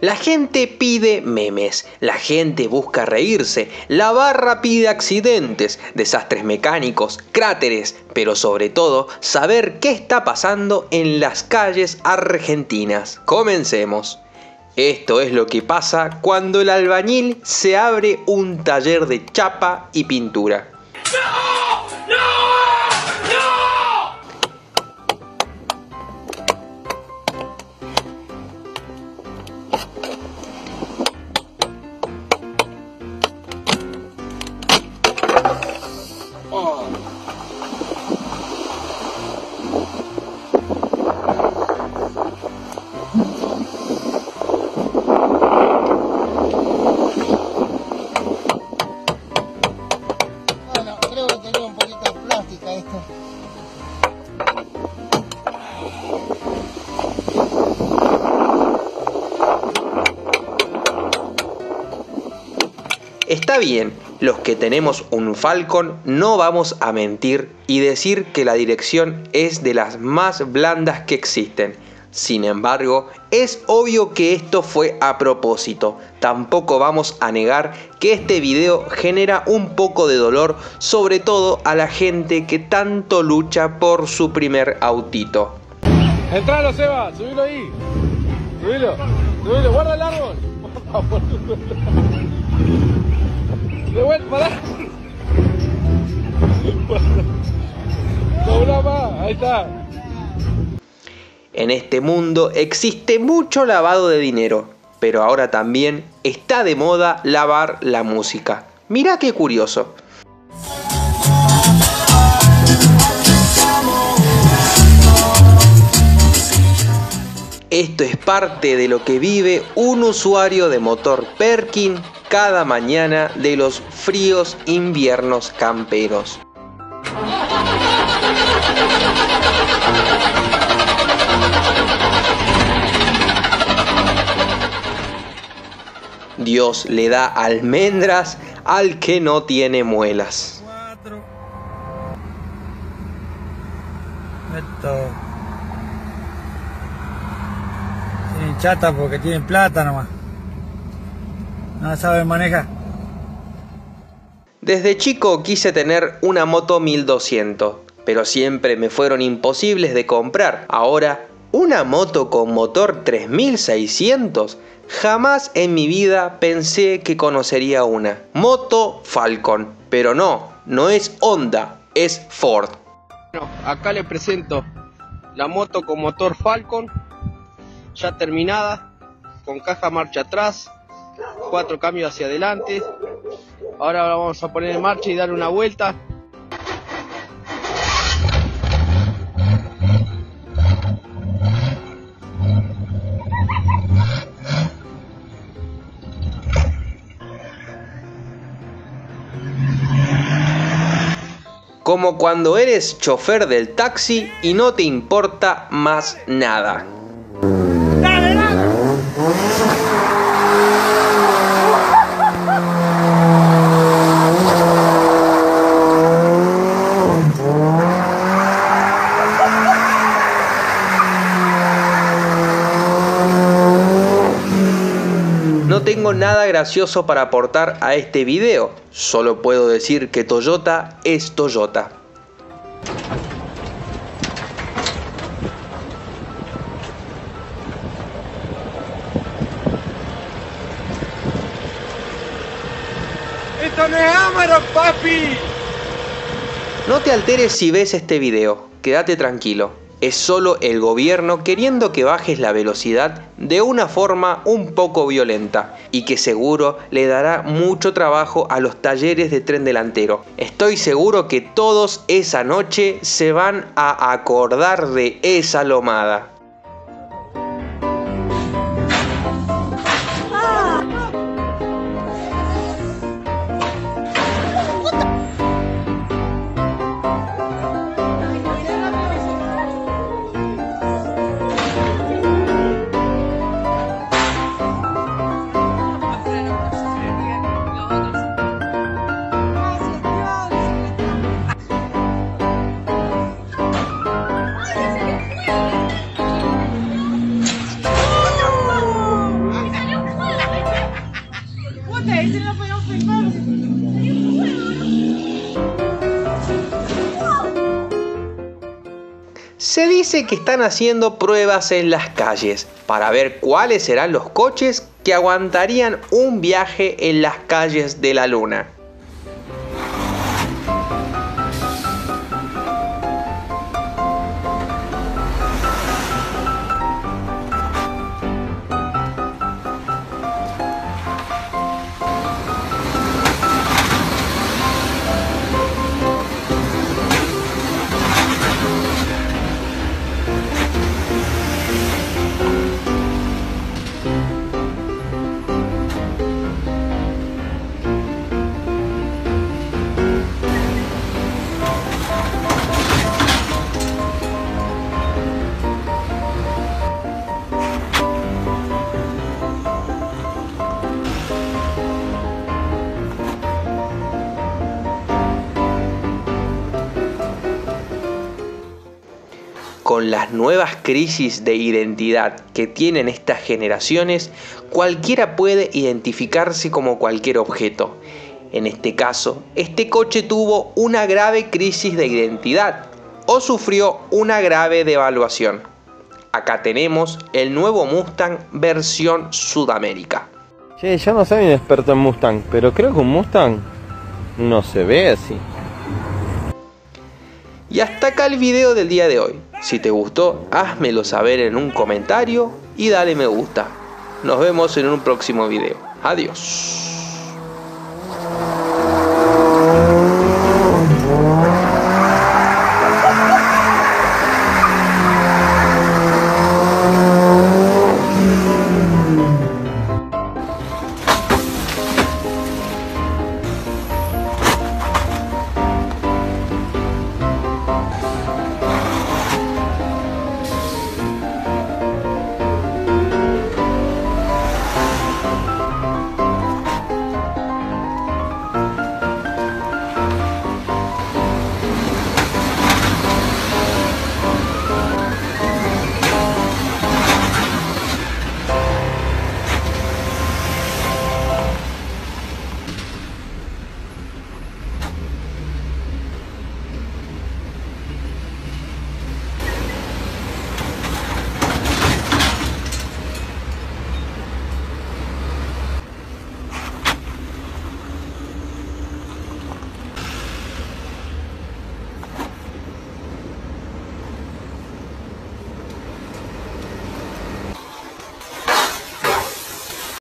La gente pide memes, la gente busca reírse, la barra pide accidentes, desastres mecánicos, cráteres, pero sobre todo saber qué está pasando en las calles argentinas. Comencemos. Esto es lo que pasa cuando el albañil se abre un taller de chapa y pintura. Está bien, los que tenemos un Falcon no vamos a mentir y decir que la dirección es de las más blandas que existen. Sin embargo, es obvio que esto fue a propósito. Tampoco vamos a negar que este video genera un poco de dolor, sobre todo a la gente que tanto lucha por su primer autito. Entralo, Seba, subilo ahí. Subilo, subilo, guarda el árbol. De vuelta, más, ahí está. En este mundo existe mucho lavado de dinero, pero ahora también está de moda lavar la música. Mirá qué curioso. Esto es parte de lo que vive un usuario de motor Perkin cada mañana de los fríos inviernos camperos. Dios le da almendras al que no tiene muelas. Esto. Tienen chata porque tienen plata nomás. No saben manejar. Desde chico quise tener una moto 1200, pero siempre me fueron imposibles de comprar. Ahora, una moto con motor 3600, jamás en mi vida pensé que conocería una. Moto Falcon, pero no, no es Honda, es Ford. Bueno, acá le presento la moto con motor Falcon, ya terminada, con caja marcha atrás, cuatro cambios hacia adelante. Ahora vamos a poner en marcha y dar una vuelta. Como cuando eres chofer del taxi y no te importa más nada. No tengo nada gracioso para aportar a este video, solo puedo decir que Toyota es Toyota. ¡Esto no es Amarok, papi! No te alteres si ves este video, quédate tranquilo. Es solo el gobierno queriendo que bajes la velocidad de una forma un poco violenta y que seguro le dará mucho trabajo a los talleres de tren delantero. Estoy seguro que todos esa noche se van a acordar de esa lomada. Dice que están haciendo pruebas en las calles para ver cuáles serán los coches que aguantarían un viaje en las calles de la luna. Con las nuevas crisis de identidad que tienen estas generaciones, cualquiera puede identificarse como cualquier objeto. En este caso, este coche tuvo una grave crisis de identidad o sufrió una grave devaluación. Acá tenemos el nuevo Mustang versión Sudamérica. Che, yo no soy un experto en Mustang, pero creo que un Mustang no se ve así. Y hasta acá el video del día de hoy. Si te gustó, házmelo saber en un comentario y dale me gusta. Nos vemos en un próximo video. Adiós.